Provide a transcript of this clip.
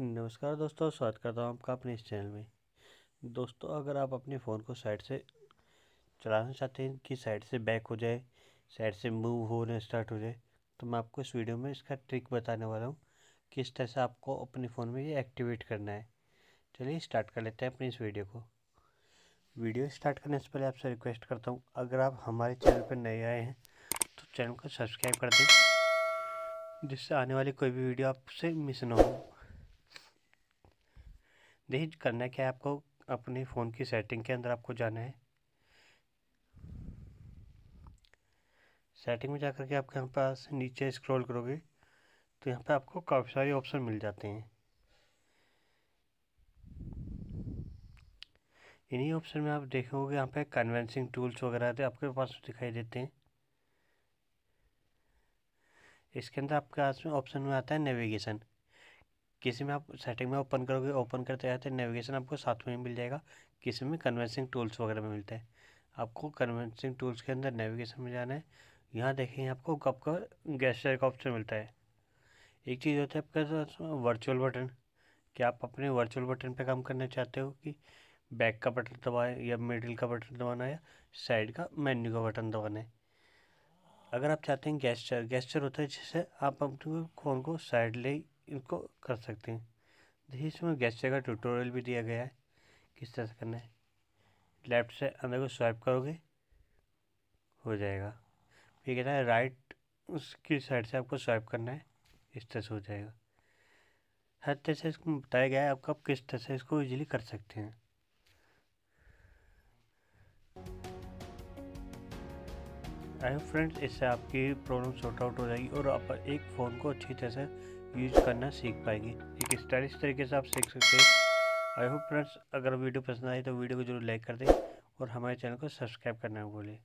नमस्कार दोस्तों, स्वागत करता हूँ आपका अपने इस चैनल में। दोस्तों, अगर आप अपने फ़ोन को साइड से चलाना चाहते हैं कि साइड से बैक हो जाए, साइड से मूव होने स्टार्ट हो जाए तो मैं आपको इस वीडियो में इसका ट्रिक बताने वाला हूँ किस तरह से आपको अपने फ़ोन में ये एक्टिवेट करना है। चलिए स्टार्ट कर लेते हैं अपनी इस वीडियो को। वीडियो स्टार्ट करने से पहले आपसे रिक्वेस्ट करता हूँ, अगर आप हमारे चैनल पर नए आए हैं तो चैनल को सब्सक्राइब कर दें, जिससे आने वाली कोई भी वीडियो आपसे मिस ना हो। देखिए करना क्या है आपको? अपने फ़ोन की सेटिंग के अंदर आपको जाना है। सेटिंग में जाकर के आपके यहाँ पास नीचे स्क्रॉल करोगे तो यहाँ पे आपको काफ़ी सारे ऑप्शन मिल जाते हैं। इन्हीं ऑप्शन में आप देखोगे, यहाँ पे कन्वेंसिंग टूल्स वगैरह थे आपके पास दिखाई देते हैं। इसके अंदर आपके पास में ऑप्शन में आता है नेविगेशन किसी में आप सेटिंग में ओपन करोगे ओपन करते रहते नेविगेशन आपको साथ में मिल जाएगा। किसी में कन्वेंसिंग टूल्स वगैरह में मिलते हैं। आपको कन्वेंसिंग टूल्स के अंदर नेविगेशन में जाना है। यहाँ देखेंगे आपको कब का गैस्चर का ऑप्शन मिलता है। एक चीज़ होता है आपका वर्चुअल बटन कि आप अपने वर्चुअल बटन पे काम करना चाहते हो कि बैक का बटन दबाए या मिडिल का बटन दबाना है या साइड का मेन्यू का बटन दबाना है? अगर आप चाहते हैं गैस्चर गैस्चर होता है जिससे आप अपने फ़ोन को साइड ले इनको कर सकते हैं। देखिए, इसमें गैस्चर का ट्यूटोरियल भी दिया गया है, किस तरह से करना है। लेफ़्ट से अंदर को स्वाइप करोगे, हो जाएगा। फिर कहता है राइट उसकी साइड से आपको स्वाइप करना है, इस तरह से हो जाएगा। हर तरह से इसको बताया गया है आपको आप किस तरह से इसको ईजिली कर सकते हैं। आई फ्रेंड्स, इससे आपकी प्रॉब्लम सॉर्ट आउट हो जाएगी और आप एक फ़ोन को अच्छी तरह से यूज़ करना सीख पाएगी। एक स्टाइलिश तरीके से आप सीख सकते हैं। आई होप फ्रेंड्स अगर वीडियो पसंद आए तो वीडियो को ज़रूर लाइक कर दें और हमारे चैनल को सब्सक्राइब करना भूलें।